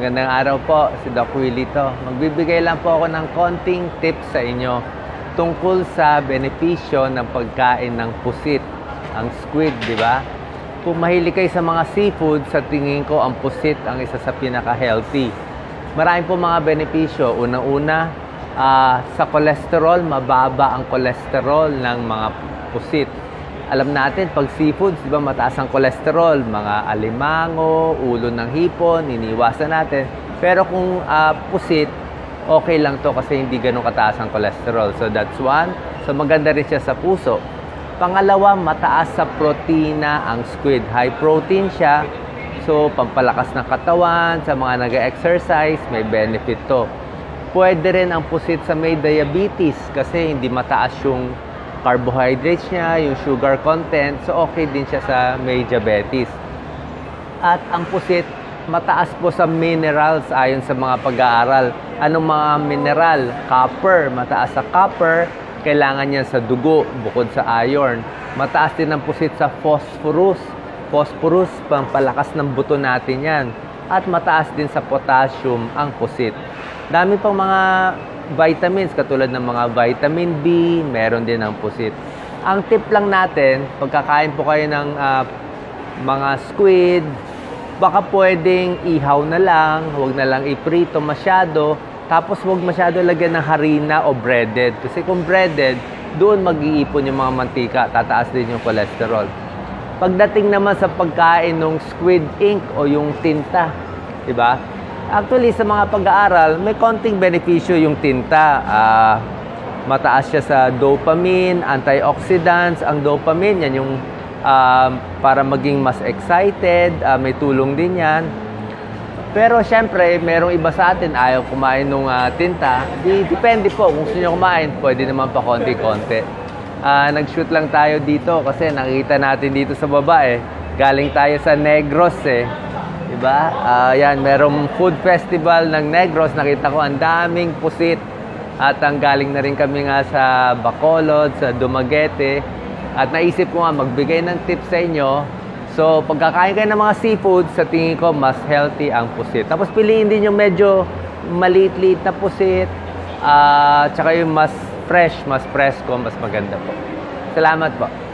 Magandang araw po, si Doc Willie to. Magbibigay lang po ako ng konting tips sa inyo tungkol sa benepisyo ng pagkain ng pusit, ang squid, di ba? Kung mahilig kayo sa mga seafood, sa tingin ko ang pusit ang isa sa pinaka-healthy. Marami po mga benepisyo. Unang-una, ah, sa cholesterol, mababa ang cholesterol ng mga pusit. Alam natin, pag seafoods, di ba, mataas ang cholesterol, mga alimango, ulo ng hipon, iniwasan natin. Pero kung ah, pusit, okay lang to kasi hindi ganun kataas ang cholesterol. So that's one. So maganda rin siya sa puso. Pangalawa, mataas sa protina ang squid. High protein siya. So pampalakas ng katawan, sa mga nag-exercise, may benefit to. Pwede rin ang pusit sa may diabetes kasi hindi mataas yung carbohydrates niya, yung sugar content. So okay din siya sa may diabetes. At ang pusit, mataas po sa minerals ayon sa mga pag-aaral. Anong mga mineral? Copper. Mataas sa copper, kailangan niya sa dugo bukod sa iron. Mataas din ang pusit sa phosphorus. Phosphorus, pampalakas ng buto natin yan. At mataas din sa potassium ang pusit. Dami pang mga vitamins katulad ng mga vitamin B, meron din ang pusit. Ang tip lang natin, pagkakain po kayo ng ah, mga squid, baka pwedeng ihaw na lang, huwag na lang iprito masyado, tapos huwag masyado lagyan ng harina o breaded. Kasi kung breaded, doon mag-iipon yung mga mantika, tataas din yung cholesterol. Pagdating naman sa pagkain ng squid ink o yung tinta, di ba? Actually, sa mga pag-aaral, may konting benepisyo yung tinta. Ah, mataas siya sa dopamine, antioxidants. Ang dopamine, yan yung ah, para maging mas excited. Ah, may tulong din yan. Pero syempre, merong iba sa atin ayaw kumain ng tinta. Di, depende po. Kung gusto nyo kumain, pwede naman pa konti-konti. Ah, nag-shoot lang tayo dito kasi nakita natin dito sa baba eh. Galing tayo sa Negros eh. Diba? Ah, yan, merong food festival ng Negros. Nakita ko ang daming pusit. At ang galing na rin kami nga sa Bacolod, sa Dumaguete. At naisip ko nga magbigay ng tips sa inyo. So, pagkakain kayo ng mga seafood, sa tingin ko, mas healthy ang pusit. Tapos piliin din yung medyo maliit-liit na pusit. Ah, tsaka yung mas fresh, mas fresco, mas maganda po. Salamat po.